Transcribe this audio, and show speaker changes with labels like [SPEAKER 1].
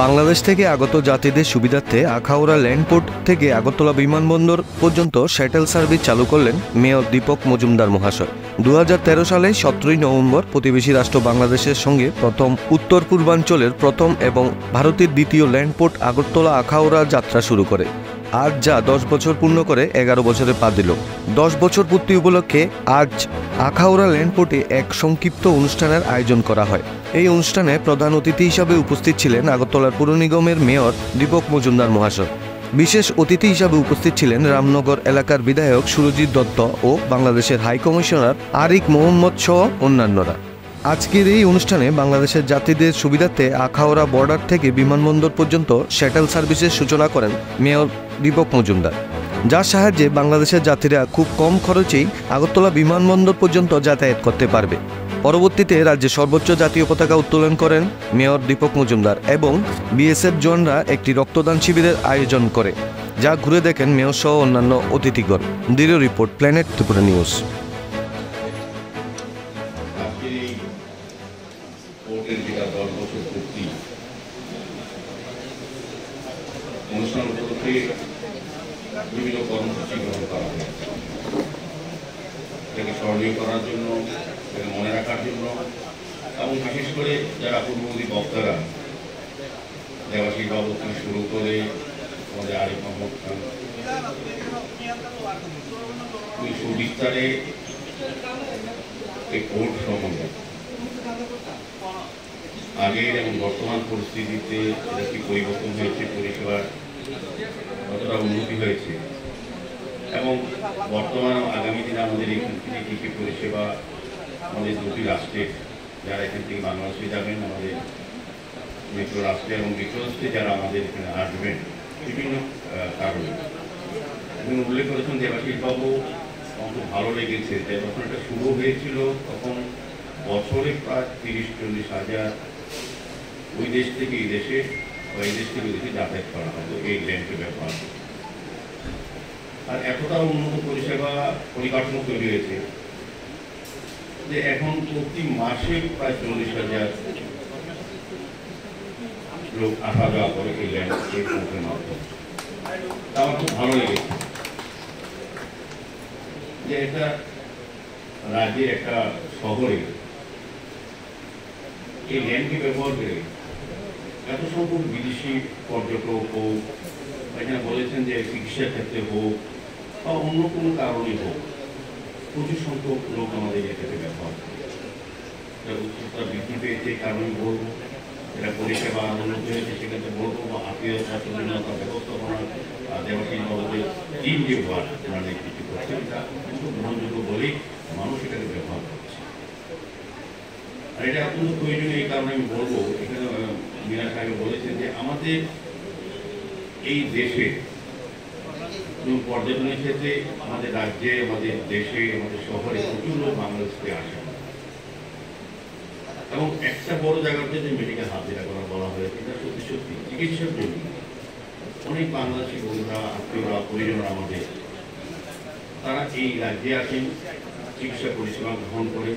[SPEAKER 1] বাংলাদেশ থেকে আগত যাত্রীদের সুবিধার্থে আখাউড়া ল্যান্ডপোর্ট থেকে আগরতলা বিমানবন্দর পর্যন্ত শ্যাটেল সার্ভিস চালু করলেন মেয়র দীপক মজুমদার মহাশয়। দু হাজার তেরো সালে সতেরোই নভেম্বর প্রতিবেশী রাষ্ট্র বাংলাদেশের সঙ্গে প্রথম উত্তর পূর্বাঞ্চলের প্রথম এবং ভারতের দ্বিতীয় ল্যান্ডপোর্ট আগরতলা আখাউড়া যাত্রা শুরু করে। আজ যা দশ বছর পূর্ণ করে এগারো বছরে পা দিল। দশ বছর পূর্তি উপলক্ষে আজ আখাউড়া ল্যান্ডপোর্টে এক সংক্ষিপ্ত অনুষ্ঠানের আয়োজন করা হয়। এই অনুষ্ঠানে প্রধান অতিথি হিসাবে উপস্থিত ছিলেন আগরতলার পুর নিগমের মেয়র দীপক মজুমদার মহাশয়। বিশেষ অতিথি হিসাবে উপস্থিত ছিলেন রামনগর এলাকার বিধায়ক সুরজিৎ দত্ত ও বাংলাদেশের হাই কমিশনার আরিক মোহাম্মদ সহ অন্যান্যরা। আজকের এই অনুষ্ঠানে বাংলাদেশের যাত্রীদের সুবিধার্থে আখাউড়া বর্ডার থেকে বিমানবন্দর পর্যন্ত শ্যাটেল সার্ভিসের সূচনা করেন মেয়র দীপক মজুমদার। যার সাহায্যে বাংলাদেশের যাত্রীরা খুব কম খরচেই আগরতলা বিমানবন্দর পর্যন্ত যাতায়াত করতে পারবে। পরবর্তীতে রাজ্যে সর্বোচ্চ জাতীয় পতাকা উত্তোলন করেন মেয়র দীপক মজুমদার এবং বিএসএফ জওয়ানরা একটি রক্তদান শিবিরের আয়োজন করে, যা ঘুরে দেখেন মেয়র সহ অন্যান্য অতিথিগণ। দৃঢ় রিপোর্ট, প্ল্যানেট ত্রিপুরা নিউজ
[SPEAKER 2] আজকের এই কোর্টের যেটা দশ বছর পূর্তি অনুষ্ঠান উপলক্ষে বিভিন্ন কর্মসূচি গ্রহণ করা হয়। এটাকে স্মরণীয় করার জন্য, এটাকে মনে রাখার জন্য, এবং বিশেষ করে যারা পূর্ববর্তী বক্তারা দেবাশী বাবু থেকে শুরু করে আমাদের আরিফ মোহাম্মদ খান সুবিস্তারে এই কোর্ট সম্বন্ধে। আগের এবং বর্তমান পরিস্থিতিতে এটা কি পরিবর্তন হয়েছে? পরিষেবার কতটা উন্নতি হয়েছে? এবং বর্তমান আগামী দিনে আমাদের এখান থেকে কী কী পরিষেবা আমাদের দুটি রাষ্ট্রের যারা এখান থেকে বাংলাদেশে যাবেন, আমাদের মিত্র রাষ্ট্রে এবং মিত্র রাষ্ট্রে যারা আমাদের এখানে আসবেন, বিভিন্ন কারণে। এবং উল্লেখ করেছেন দেবাশিস বাবু, আমার ভালো লেগেছে। যে যখন এটা শুরু হয়েছিল, তখন বছরে প্রায় তিরিশ, চল্লিশ হাজার ওই দেশ থেকে এই দেশে বা এই দেশ থেকে ওই দেশে যাতায়াত করা হতো এই ল্যান্ডকে ব্যবহার। করে। আর এতটা উন্নত পরিষেবা পরিকাঠামো তৈরি হয়েছে। যে এখন প্রতি মাসে প্রায় চল্লিশ হাজার লোক আসা যাওয়া করে এই ল্যান্ড এই পোর্টের মাধ্যমে। তা আমার খুব ভালো লেগেছে। যে একটা রাজ্যের একটা শহরে এই ল্যান্ডকে ব্যবহার করে এত সংখ্যক বিদেশি পর্যটক হোক, এখানে বলেছেন যে চিকিৎসার ক্ষেত্রে হোক বা অন্য কোনো কারণে হোক, প্রচুর সংখ্যক লোক আমাদের এটাকে ব্যবহার করে উচ্চতা বৃদ্ধি পেয়েছে কারণে বলব এটা পরিষেবা উন্নত হয়েছে সেক্ষেত্রে বলব, বা আত্মীয়তা স্বজনতা ব্যবস্থাপনা দেবাশীল বাবুদের টিম যে ওয়ার্ড, ওনারা নেতৃত্ব করছে কিন্তু গ্রহণযোগ্য বলেই মানুষ এটাকে ব্যবহার করছে। আর এটা অত্যন্ত প্রয়োজনীয়, এই কারণে আমি বলব এখানে সাহেব বলেছেন যে আমাদের এই দেশে এবং পর্যটনের ক্ষেত্রে আমাদের রাজ্যে, আমাদের দেশে, আমাদের শহরে প্রচুর লোক বাংলাদেশ থেকে আসে। এবং একটা বড় জায়গাতে যে মেডিকেল যেটা করা বলা হয়েছে এটা সত্যি সত্যি চিকিৎসার জন্য। অনেক বাংলাদেশি বন্ধুরা, আত্মীয়রা, পরিজনরা আমাদের, তারা এই রাজ্যে আসেন, চিকিৎসা পরিষেবা গ্রহণ করে